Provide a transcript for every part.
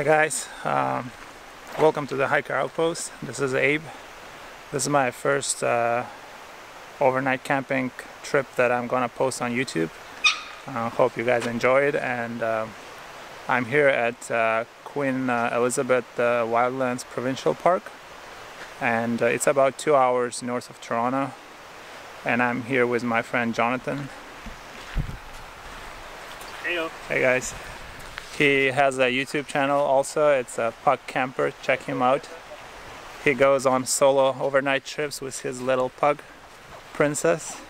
Hi guys, um, welcome to the Hiker Outpost. This is Abe. This is my first uh, overnight camping trip that I'm gonna post on YouTube. I uh, hope you guys enjoy it and um, I'm here at uh, Queen uh, Elizabeth uh, Wildlands Provincial Park and uh, it's about two hours north of Toronto and I'm here with my friend Jonathan. Heyo. Hey guys. He has a YouTube channel also. It's a Pug Camper. Check him out. He goes on solo overnight trips with his little pug, Princess.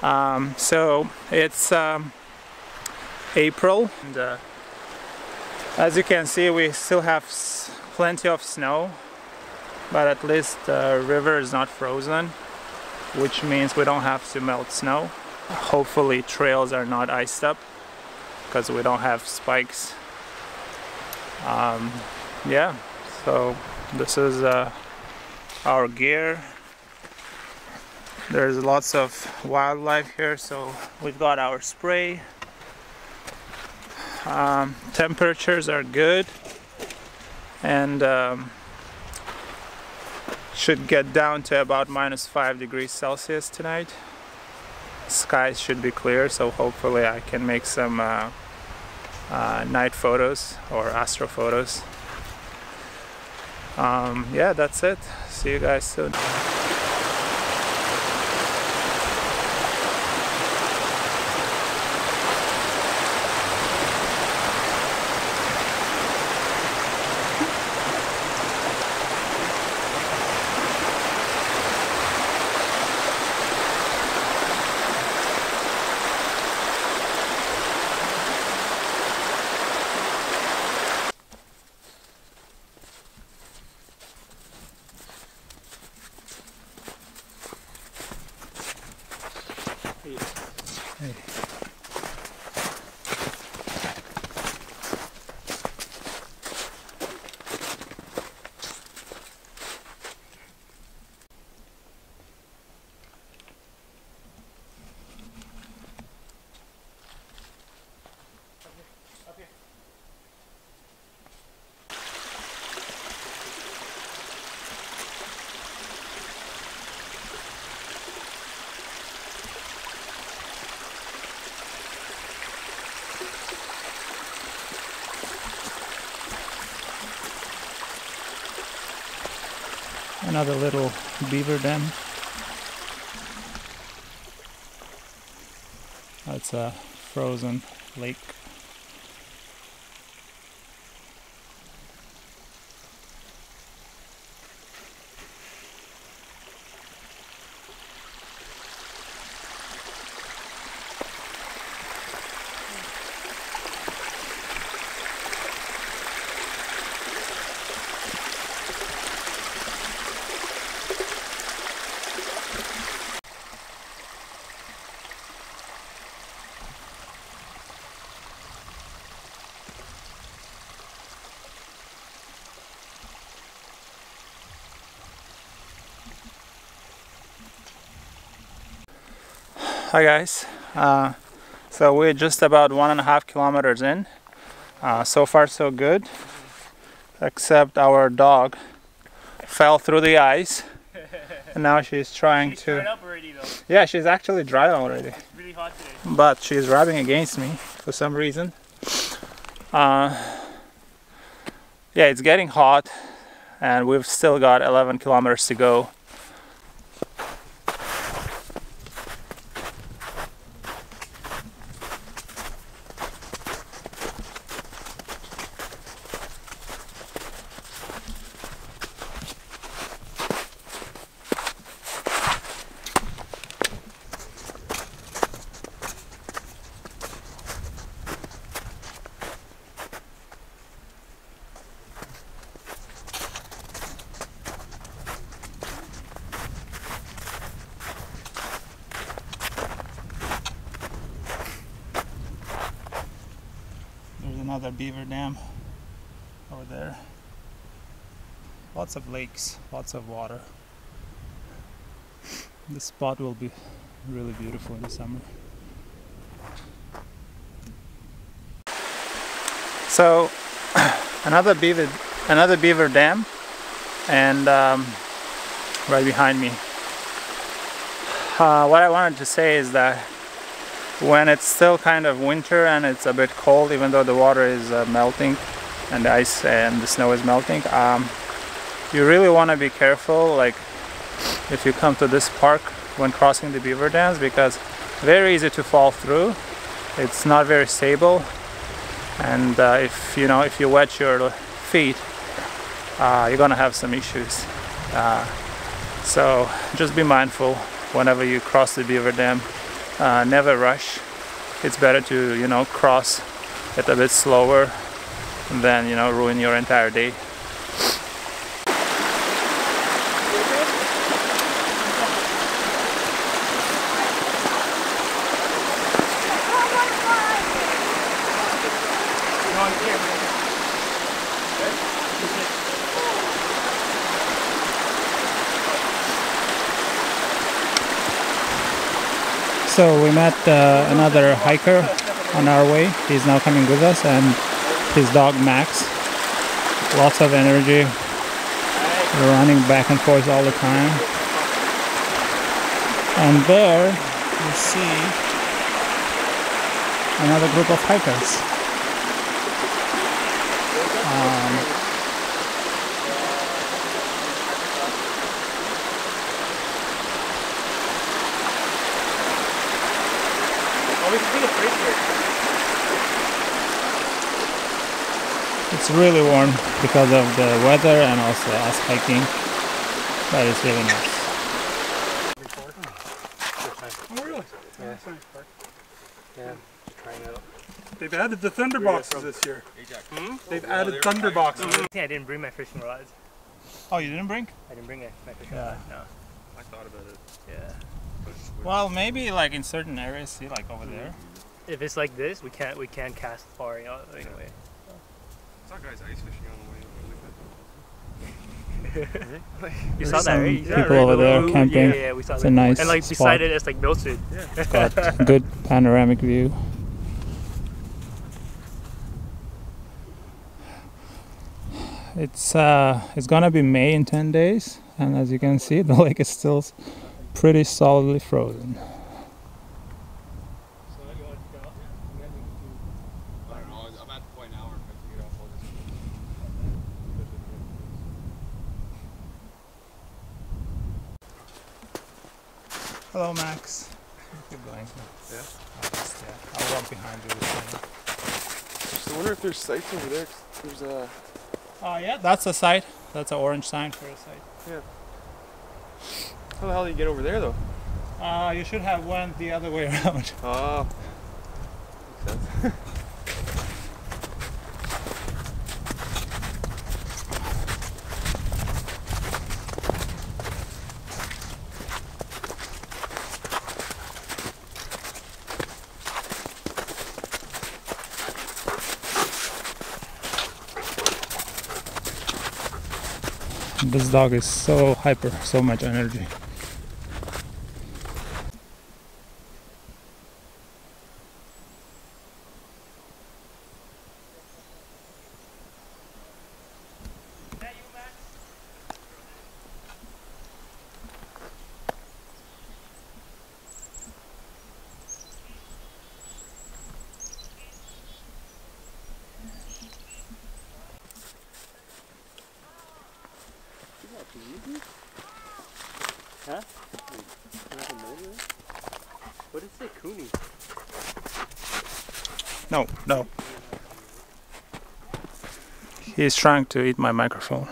Um, so it's um, April, and uh, as you can see, we still have plenty of snow, but at least the river is not frozen, which means we don't have to melt snow. Hopefully, trails are not iced up because we don't have spikes. Um, yeah, so this is uh, our gear. There's lots of wildlife here, so we've got our spray. Um, temperatures are good and um, should get down to about minus 5 degrees Celsius tonight. Skies should be clear, so hopefully I can make some uh, uh, night photos or astro photos. Um, yeah, that's it. See you guys soon. Hey. Another little beaver dam. That's a frozen lake. Hi guys, uh, so we're just about one and a half kilometers in. Uh, so far so good, except our dog fell through the ice and now she's trying she's to... already, yeah, she's actually dry already. Really hot today. But she's rubbing against me for some reason. Uh, yeah, it's getting hot and we've still got 11 kilometers to go. another beaver dam over there. Lots of lakes, lots of water. This spot will be really beautiful in the summer. So another beaver another beaver dam and um, right behind me uh, what I wanted to say is that when it's still kind of winter and it's a bit cold even though the water is uh, melting and the ice and the snow is melting um, you really want to be careful like if you come to this park when crossing the beaver dams because very easy to fall through. It's not very stable. And uh, if you know if you wet your feet uh, you're gonna have some issues. Uh, so just be mindful whenever you cross the beaver dam. Uh, never rush. It's better to you know cross it a bit slower than you know ruin your entire day So we met uh, another hiker on our way. He's now coming with us and his dog Max. Lots of energy. Running back and forth all the time. And there you see another group of hikers. Um, It's really warm because of the weather and also us hiking. But it's really nice. Oh, really? Yeah. Yeah, just trying it out. They've added the thunder boxes this year. They've added thunder boxes. Yeah, I didn't bring my fishing rods. Oh, you didn't bring? I didn't bring my my fishing Yeah. rod. No. I thought about it. Yeah. Well, maybe like in certain areas, see, like over mm-hmm. there. If it's like this, we can't we can't cast far you know, anyway. I saw guys ice fishing on the way. You There's saw that, some right? You saw that, people right? over there Yeah, camping. Yeah, yeah, we saw It's that. a nice And like spot. beside it, it's like milted. It's got good panoramic view. It's uh, it's gonna be May in 10 days, and as you can see, the lake is still pretty solidly frozen. I don't know. I'm at the point now where if I can get off, I'll Hello, Max. Keep going. Yeah? I'll, just, yeah, I'll walk behind you. This time. Just wonder if there's sites over there. There's a. Oh yeah, that's a site. That's an orange sign for a site. Yeah. How the hell do you get over there though? Uh, you should have went the other way around. Oh. Makes sense. This dog is so hyper, so much energy. What is it, Cooney? No, no. He's trying to eat my microphone.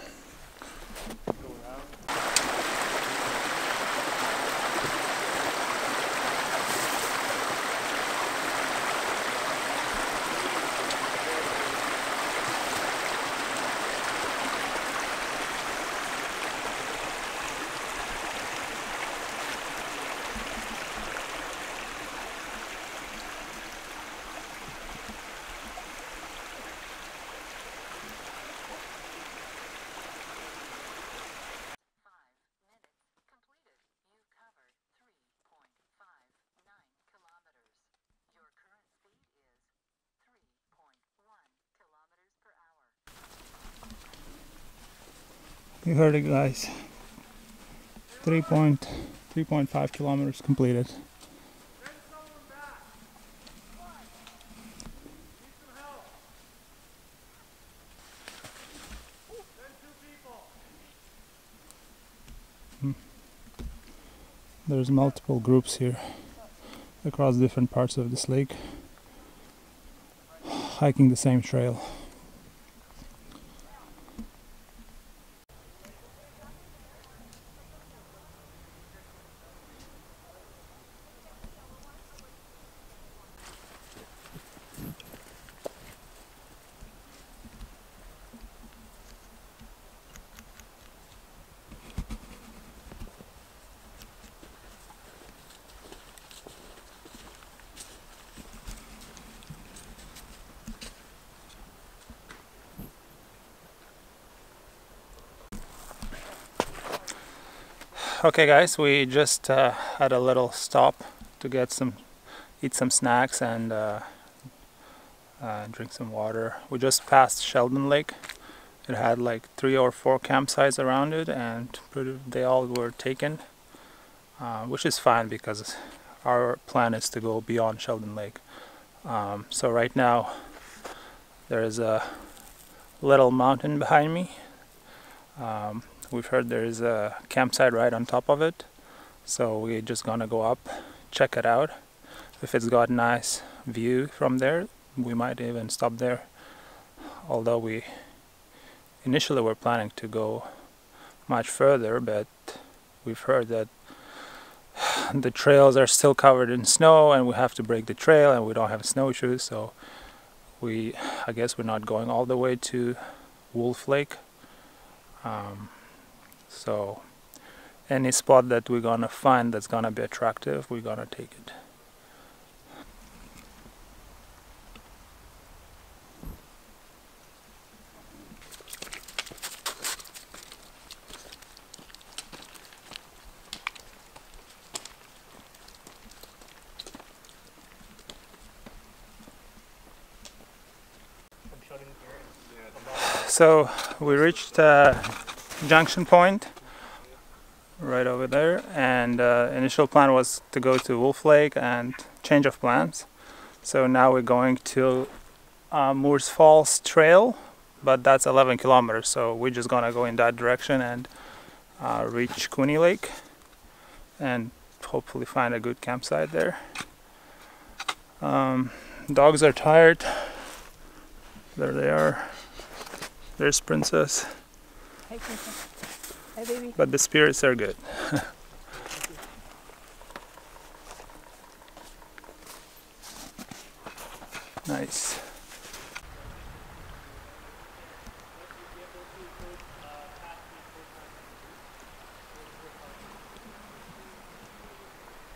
You heard it, guys. 3.3.5 kilometers completed. Hmm. There's multiple groups here across different parts of this lake hiking the same trail. Okay, guys, we just uh, had a little stop to get some, eat some snacks and uh, uh, drink some water. We just passed Sheldon Lake. It had like three or four campsites around it, and they all were taken, uh, which is fine because our plan is to go beyond Sheldon Lake. Um, so right now, there is a little mountain behind me. Um, we've heard there is a campsite right on top of it. So we're just gonna go up check it out. If it's got a nice view from there we might even stop there. Although we initially were planning to go much further but we've heard that the trails are still covered in snow and we have to break the trail and we don't have snowshoes. So we I guess we're not going all the way to Wolf Lake. Um, so any spot that we're gonna find that's gonna be attractive, we're gonna take it. So we reached uh, junction point right over there. And uh, initial plan was to go to Wolf Lake and change of plans. So now we're going to uh, Moores Falls Trail but that's 11 kilometers. So we're just gonna go in that direction and uh, reach Cooney Lake and hopefully find a good campsite there. Um, dogs are tired. There they are. There's Princess Hi, Princess. Hi, baby. but the spirits are good. nice.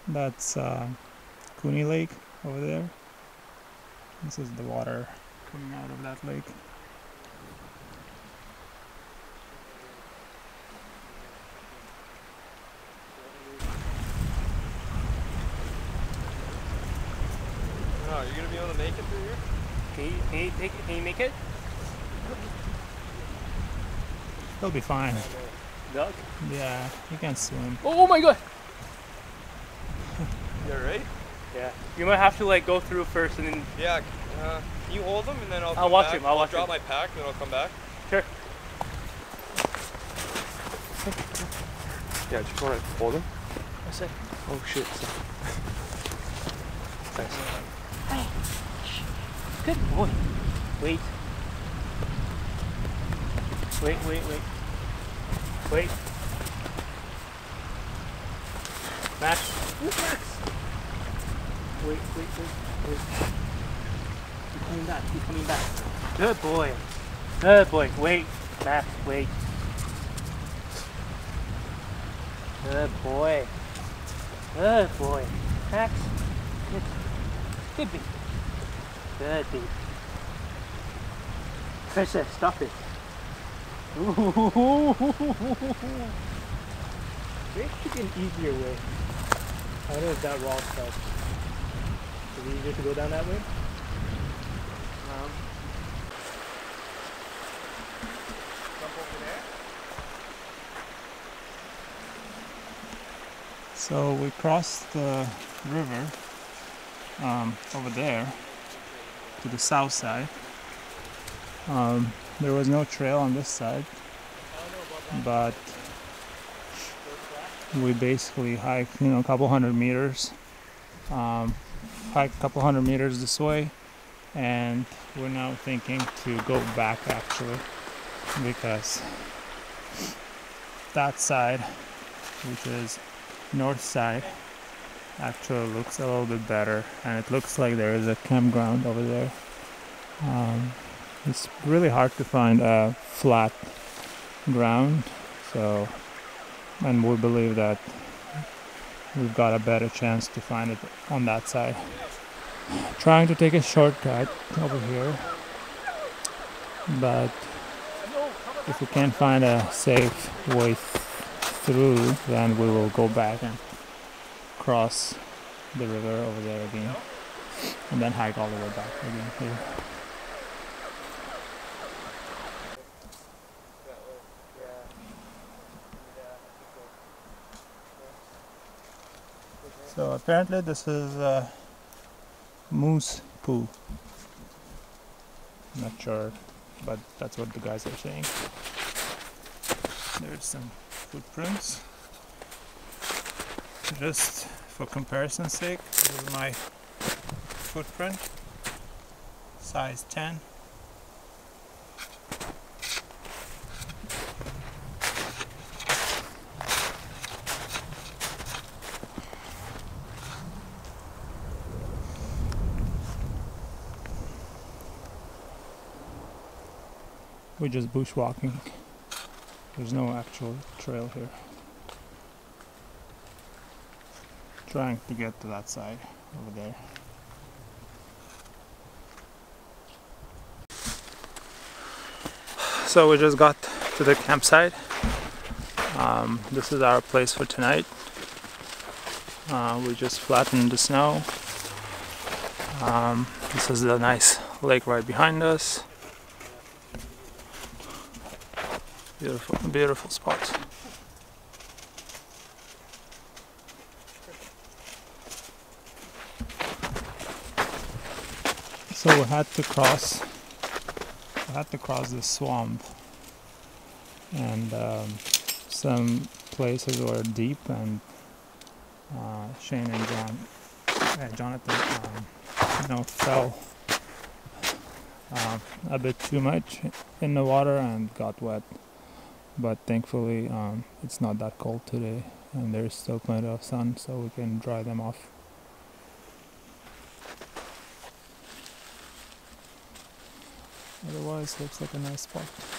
That's uh, Cooney Lake over there. This is the water coming out of that lake. No, you're gonna be able to make it through here? Can you, can you, take, can you make it? They'll be fine. Duck? Yeah, you can swim. Oh my god! You're right? Yeah. You might have to like go through first and then. Yeah. Uh, can you hold them and then I'll. I'll watch back. him, I'll watch drop him. my pack, and then I'll come back. Sure. Yeah, just want to hold them. What's it? Oh shit. Good boy. Wait. Wait, wait, wait. Wait. Max. Ooh, Max. Wait, wait, wait, wait. Keep coming back. Keep coming back. Good boy. Good boy. Wait, Max. Wait. Good boy. Good boy. Max. Good. Good baby. Good deep. Fisher, stop it. Maybe should be an easier way. I don't know if that rock helps. Is it easier to go down that way? Um, so we crossed the river um, over there to the south side. Um, there was no trail on this side, but we basically hiked, you know, a couple hundred meters. Um, hiked a couple hundred meters this way, and we're now thinking to go back actually because that side, which is north side, actually looks a little bit better, and it looks like there is a campground over there. Um, it's really hard to find a flat ground, so and we believe that we've got a better chance to find it on that side. Trying to take a shortcut over here, but if we can't find a safe way th- through, then we will go back and cross the river over there again, and then hike all the way back again here. So apparently this is moose poo. Not sure, but that's what the guys are saying. There's some footprints. Just for comparison's sake, this is my footprint, size 10. We're just bushwalking. There's no actual trail here. Trying to get to that side over there. So we just got to the campsite. Um, this is our place for tonight. Uh, we just flattened the snow. Um, this is the nice lake right behind us. Beautiful, beautiful spot. So we had to cross. We had to cross the swamp, and um, some places were deep, and uh, Shane and John, uh, Jonathan, um, you know, fell uh, a bit too much in the water and got wet but thankfully um, it's not that cold today and there's still plenty of sun so we can dry them off otherwise looks like a nice spot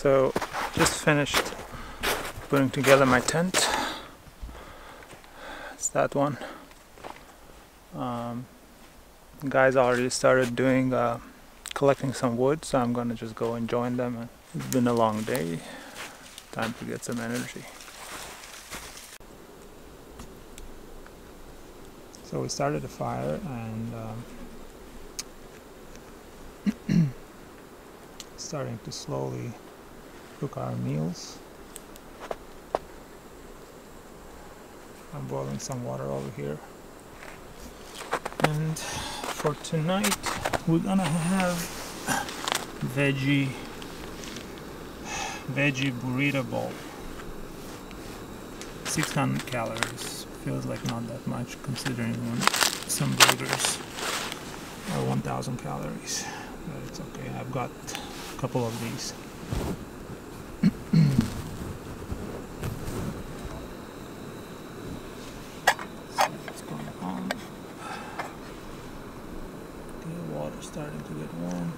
So, just finished putting together my tent. It's that one. Um, guys already started doing uh, collecting some wood, so I'm gonna just go and join them. It's been a long day. Time to get some energy. So we started a fire and. Um, starting to slowly cook our meals. I'm boiling some water over here. And for tonight, we're gonna have veggie veggie burrito bowl. 600 calories. Feels like not that much considering some burgers are 1000 calories. But it's okay. I've got a couple of these. what's going on. The water's starting to get warm.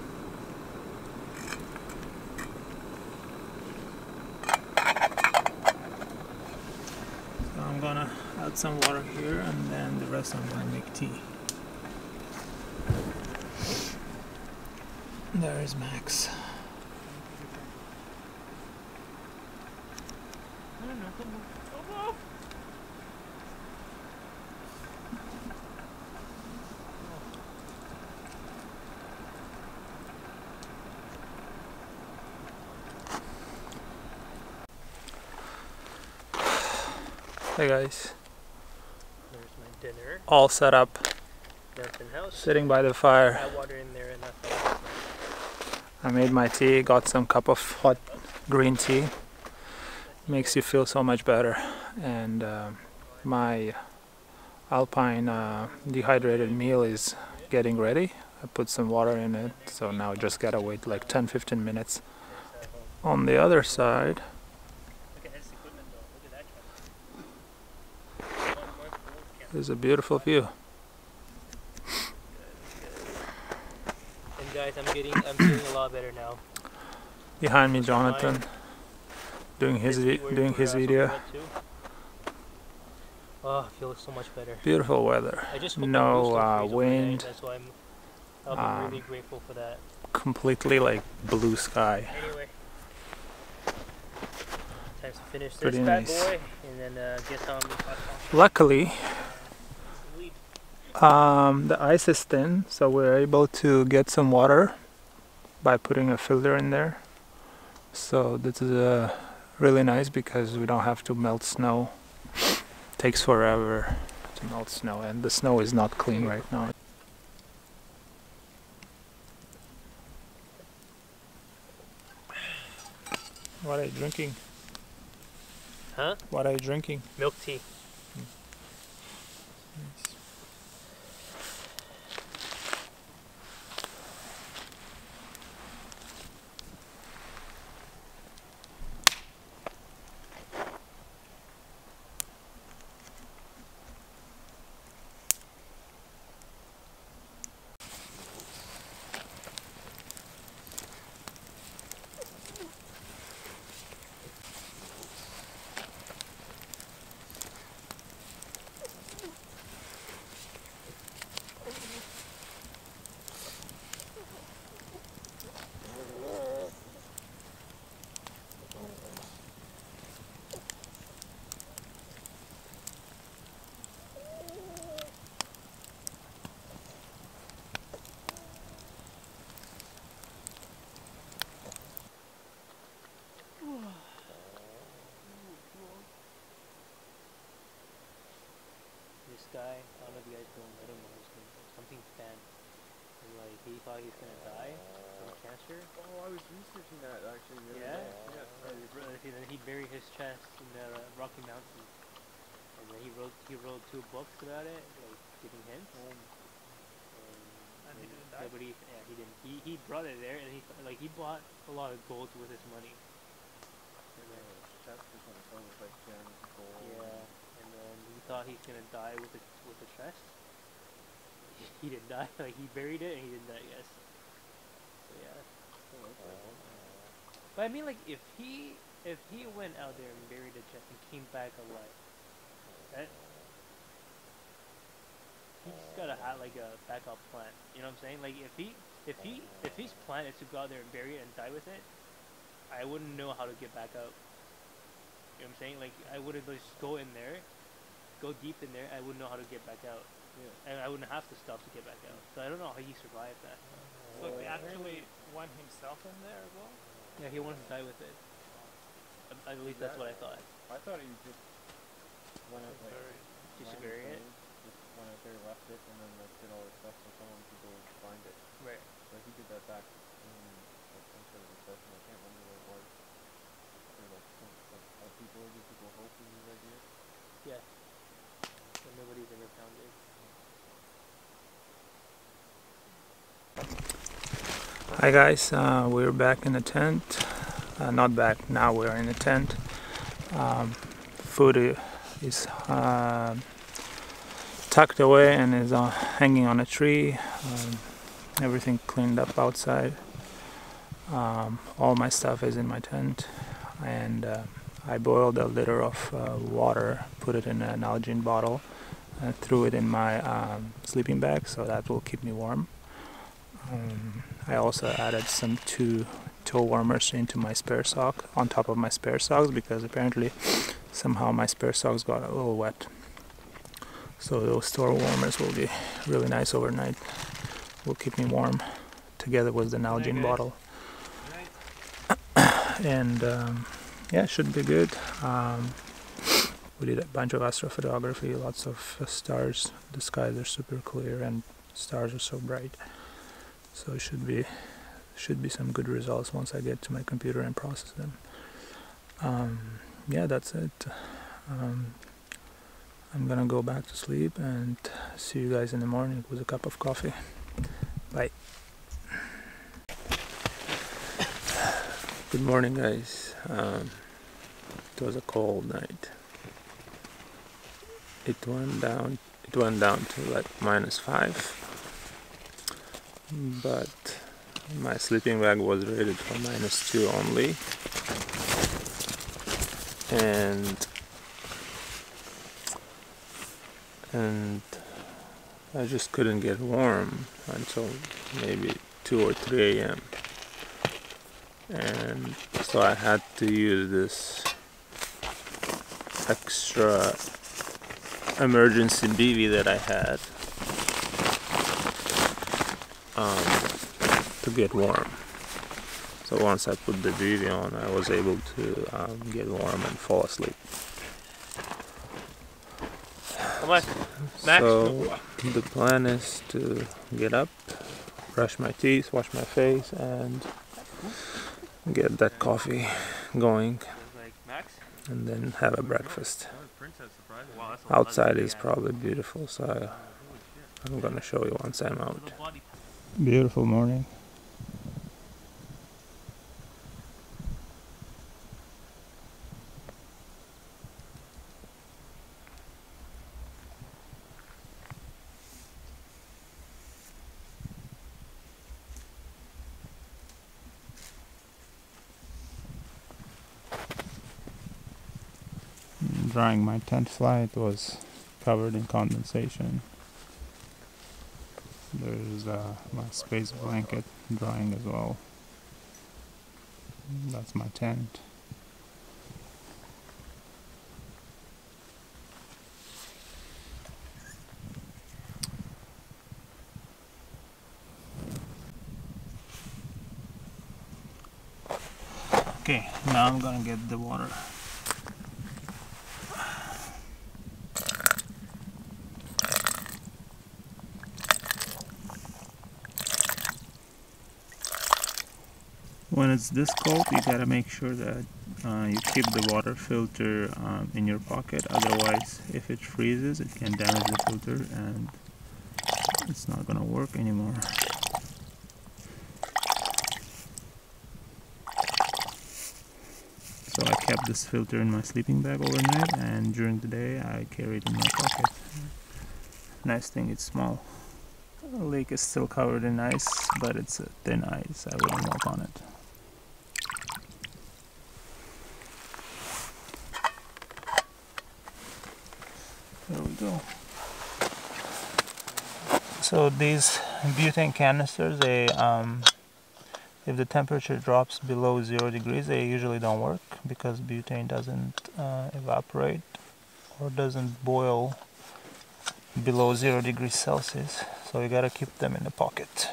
Put some water here and then the rest I'm gonna make tea. There is Max. Hey guys, There's my dinner. all set up, sitting by the fire. Add water in there and I made my tea, got some cup of hot green tea. Makes you feel so much better. And um my alpine uh, dehydrated meal is getting ready. I put some water in it, so now I just gotta wait like 10-15 minutes. On the other side, Look at his equipment though. Look at that truck. One more camp. is a beautiful view. And guys, I'm getting, I'm feeling a lot better now. Behind me. Jonathan, doing his This vi- is where- doing his video. Oh, I feel so much better. Beautiful weather. I just hope No, uh, wind. I'm, be Um, really grateful for that. Completely like blue sky. Anyway, time to finish this Pretty bad nice. boy and then uh, get some hot sauce. Luckily. Um, the ice is thin, so we're able to get some water by putting a filter in there. So this is uh, really nice because we don't have to melt snow. Takes forever to melt snow, and the snow is not clean right now. What are you drinking? Huh? What are you drinking? Milk tea. This guy, I don't know if you guys don't let him know his something. And like he thought he was gonna die from cancer. Oh, I was researching that actually. the Yeah. day. Yeah. And then he buried his chest in the uh, Rocky Mountains. And then he wrote he wrote two books about it, like giving hints. And, And he didn't die? Nobody, yeah, he didn't. He he brought it there, and he like he bought a lot of gold with his money. And then, Chest or something. Was like gems, gold. yeah, and then he thought he's gonna die with the with the chest. He didn't die. Like he buried it, and he didn't die. I guess. So yeah. But I mean, like, if he if he went out there and buried chest and came back alive, that he's gotta have like a backup plan. You know what I'm saying? Like, if he if he if his plan is to go out there and bury it and die with it, I wouldn't know how to get back out. You know what I'm saying? Like, I wouldn't just go in there, go deep in there. I wouldn't know how to get back out, Yeah. and I wouldn't have to stop to get back out. So I don't know how he survived that. So oh, he actually went himself in there as well? Yeah, he wanted to die with it. At- At least that's what I thought. I thought he just went out like. Just to land bury it. things, Just went out there, left it, and then like did all his stuff so someone could go find it. Right. So he did that back in like some sort of recession. I can't remember what it was. Or like some like how people are give people hope is his idea. Yeah. But nobody's ever found it. Hi guys, uh, we're back in the tent. Uh, not back now. We're in the tent. Um, food is uh, tucked away and is uh, hanging on a tree. Um, everything cleaned up outside. Um, all my stuff is in my tent, and uh, I boiled a liter of uh, water, put it in an Nalgene bottle, and threw it in my um, sleeping bag, so that will keep me warm. Um, I also added some two toe warmers into my spare sock on top of my spare socks because apparently somehow my spare socks got a little wet. So those toe warmers will be really nice overnight. Will keep me warm together with the Nalgene bottle. and um, yeah, should be good. Um, we did a bunch of astrophotography, lots of stars. The skies are super clear and stars are so bright. So it should be should be some good results once I get to my computer and process them. Um, yeah, that's it. Um, I'm gonna go back to sleep and see you guys in the morning with a cup of coffee. Bye. Good morning, guys. Um, it was a cold night. It went down. It went down to like minus five, but my sleeping bag was rated for minus two only, and and I just couldn't get warm until maybe 2 or 3 a.m. And so I had to use this extra emergency bivy that I had um, to get warm. So once I put the bivy on, I was able to um, get warm and fall asleep. Come on. Max. So the plan is to get up, brush my teeth, wash my face, and get that coffee going, and then have a breakfast. Princess surprise. Wow, that's a lot of Outside is probably beautiful, so I'm gonna show you once I'm out. Beautiful morning. Drying my tent fly, it was covered in condensation. There's uh, my space blanket drying as well. That's my tent. Okay, now I'm gonna get the water. When it's this cold you gotta make sure that uh, you keep the water filter um, in your pocket. Otherwise if it freezes it can damage the filter and it's not gonna work anymore. So I kept this filter in my sleeping bag overnight and during the day I carry it in my pocket. Nice thing it's small. The lake is still covered in ice but it's a thin ice. I wouldn't walk on it So these butane canisters, they um, if the temperature drops below zero degrees, they usually don't work because butane doesn't uh, evaporate or doesn't boil below zero degrees Celsius. So you gotta keep them in the pocket.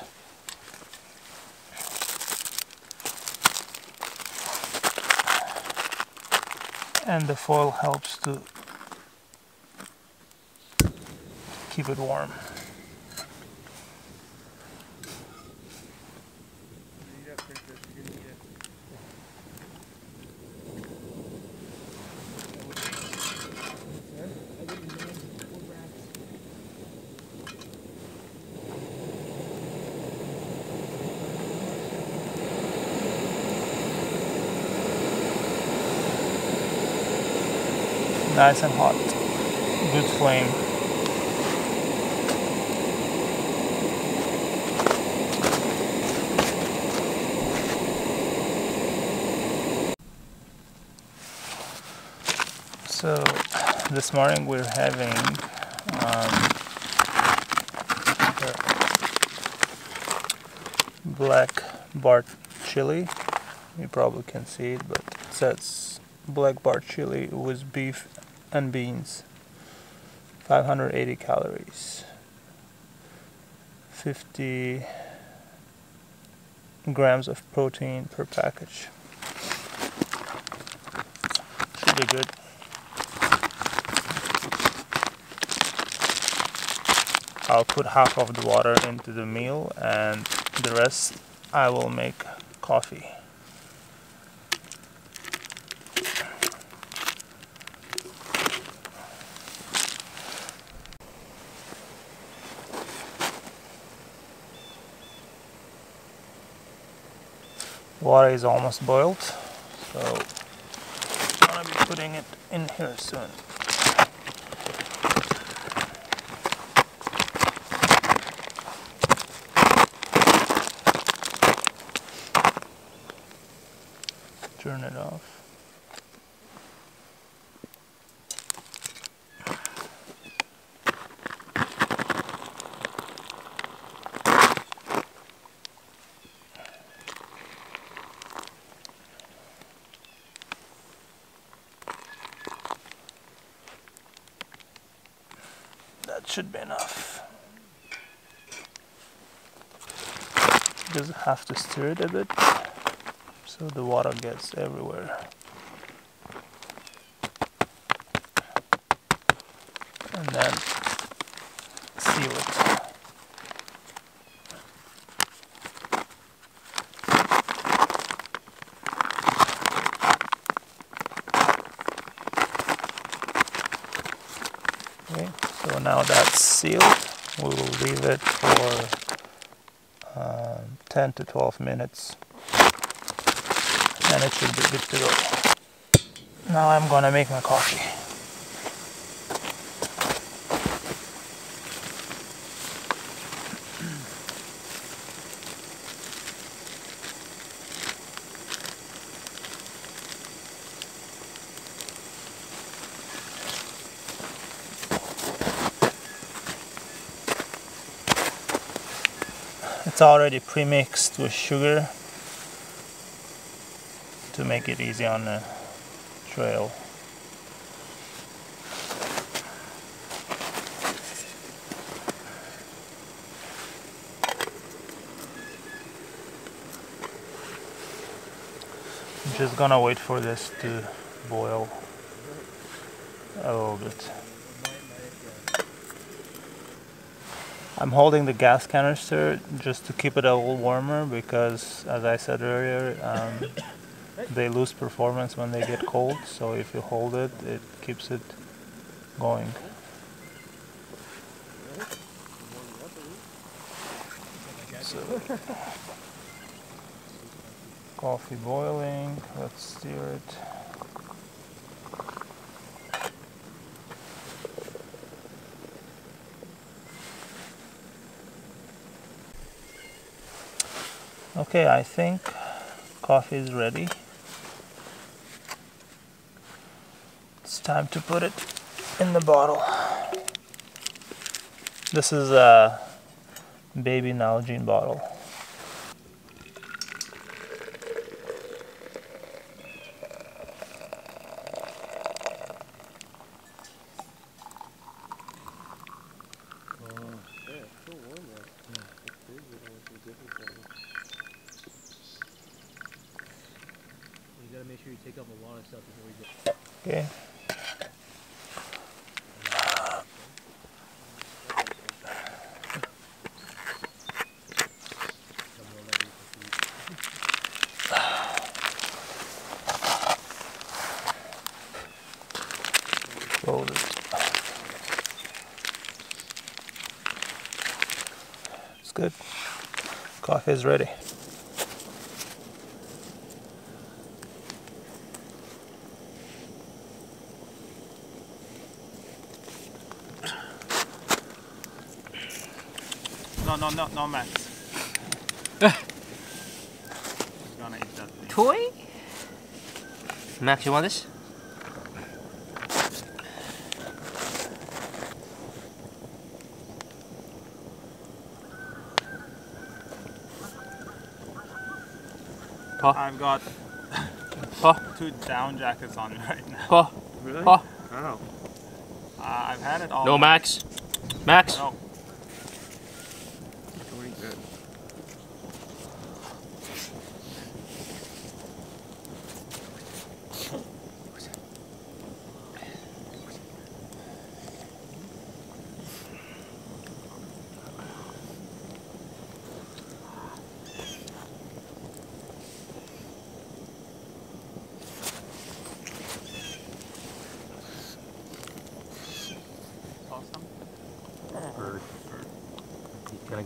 And the foil helps to keep it warm. Nice and hot. Good flame. So this morning we're having um, black Bart chili. You probably can see it, but it says black Bart chili with beef and beans. 580 calories. 50 grams of protein per package. Should be good. I'll put half of the water into the meal and the rest I will make coffee. Water is almost boiled, so I'm gonna be putting it in here soon. Turn it off. That should be enough. Just have to stir it a bit so the water gets everywhere. And then seal it. Okay, so now that's sealed. We will leave it for uh, 10 to 12 minutes and it should be good to go. Now I'm gonna make my coffee. It's already pre-mixed with sugar to make it easy on the trail. I'm just gonna wait for this to boil a little bit. I'm holding the gas canister just to keep it a little warmer because, as I said earlier, um, they lose performance when they get cold. So if you hold it, it keeps it going. So, coffee boiling. Let's stir it. Okay, I think coffee is ready. It's time to put it in the bottle. This is a baby Nalgene bottle. You gotta make sure you take up a lot of stuff before we get. Okay. Load it. It's good. Coffee is ready. No, no, no, no, Max. Gonna eat that thing. Toy? Max, you want this? Huh? I've got Huh? two down jackets on me right now. Huh? Really? Huh? Wow. Uh, I've had it all. No, Max. Max. No.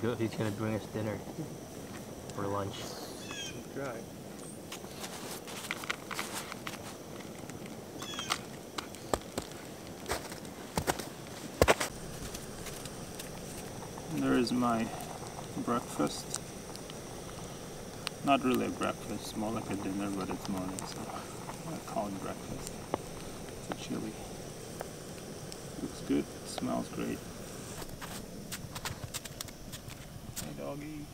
He's gonna go. He's gonna bring us dinner for lunch. Right. There is my breakfast. Not really a breakfast, more like a dinner, but it's morning, so I call it breakfast. It's a chili. Looks good, smells great. Hey doggy.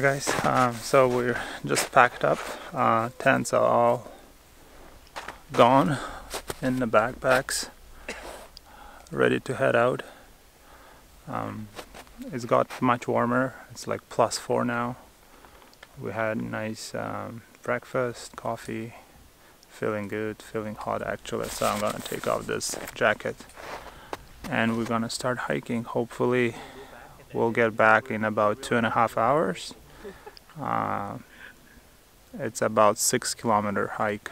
Hi guys, um, so we're just packed up. Uh, tents are all gone in the backpacks, ready to head out. Um, it's got much warmer. It's like plus four now. We had nice um, breakfast, coffee, feeling good, feeling hot actually. So I'm gonna take off this jacket and we're gonna start hiking. Hopefully, we'll get back in about two and a half hours. Uh, it's about six kilometer hike,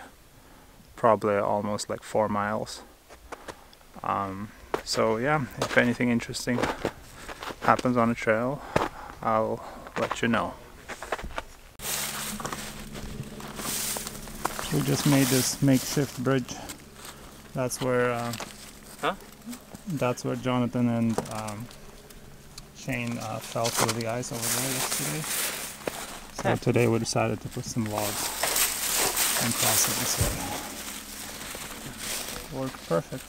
probably almost like four miles. Um, so yeah, if anything interesting happens on the trail, I'll let you know. We just made this makeshift bridge. That's where. Uh, Huh? That's where Jonathan and um, Shane uh, fell through the ice over there yesterday. So today we decided to put some logs and cross it this way. Worked perfect.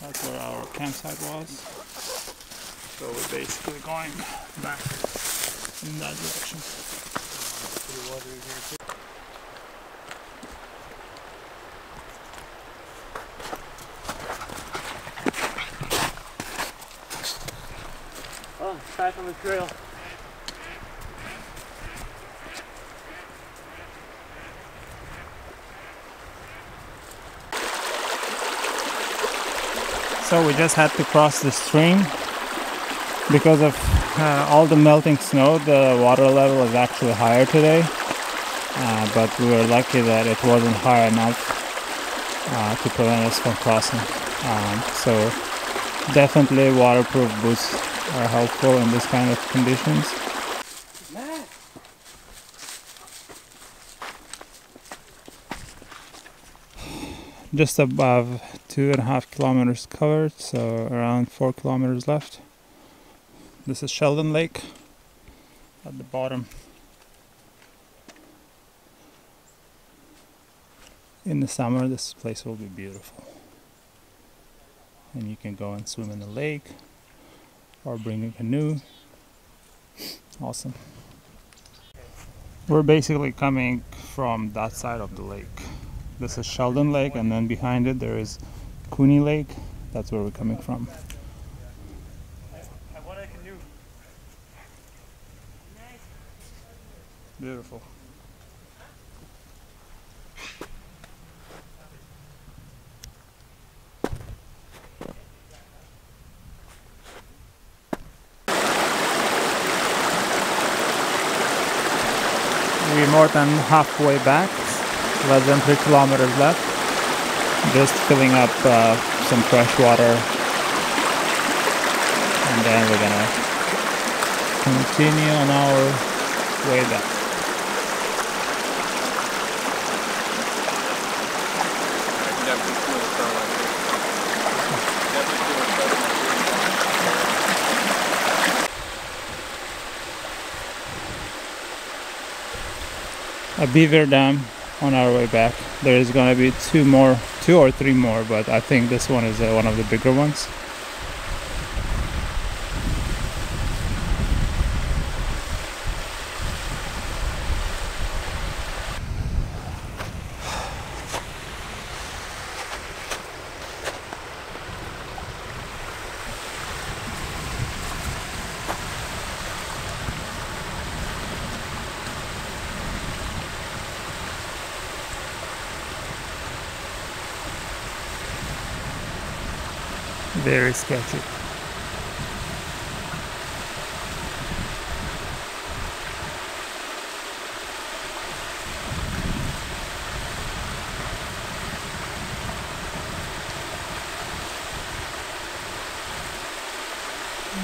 That's where our campsite was. So we're basically going back in that direction. Oh, back on the trail. So we just had to cross the stream because of uh, all the melting snow. The water level is actually higher today, uh, but we were lucky that it wasn't high enough uh, to prevent us from crossing. Um, so definitely waterproof boots are helpful in this kind of conditions. Just above two and a half kilometers covered, so around four kilometers left. This is Sheldon Lake at the bottom. In the summer, this place will be beautiful. And you can go and swim in the lake or bring a canoe. Awesome. We're basically coming from that side of the lake. This is Sheldon Lake, and then behind it there is Cooney Lake. That's where we're coming from. Beautiful. We're more than halfway back, less than three kilometers left. Just filling up uh, some fresh water, and then we're gonna continue on our way back. a beaver dam on our way back. There is gonna be two more, two or three more, but I think this one is uh, one of the bigger ones. Very sketchy.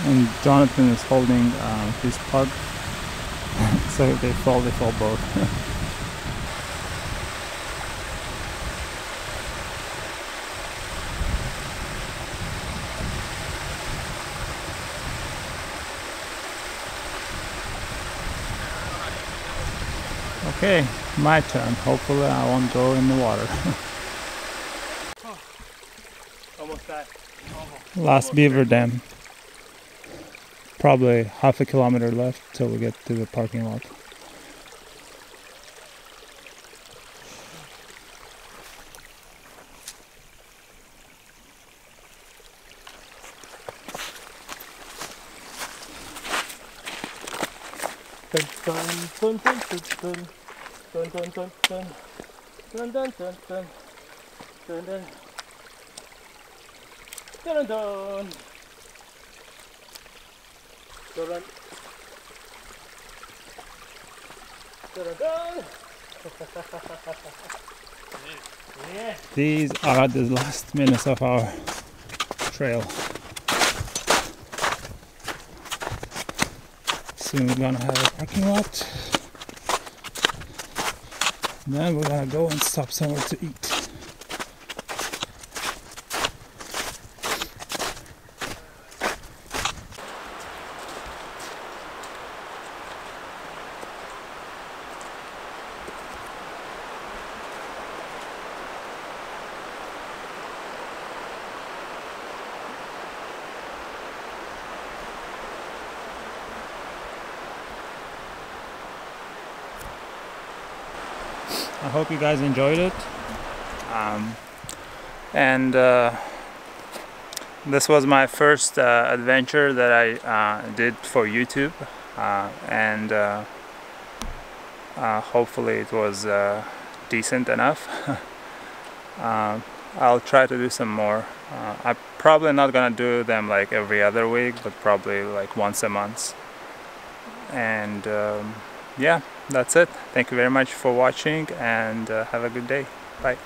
And Jonathan is holding uh, his pug, so they fall, they fall both. Okay, my turn. Hopefully I won't go in the water. Almost that. Last beaver dam. Probably half a kilometer left till we get to the parking lot. Dun dun dun dun dun dun. Dun dun dun dun. Dun dun dun dun. Dun dun dun dun dun dun Yeah. These are the last minutes of our trail. Soon we're gonna have a parking lot. Then we're gonna go and stop somewhere to eat. Guys enjoyed it. Um, and uh, this was my first uh, adventure that I uh, did for YouTube, uh, and uh, hopefully it was decent enough. I'll try to do some more. I'm probably not gonna do them like every other week, but probably like once a month. And um, yeah, that's it. Thank you very much for watching and uh, have a good day. Bye.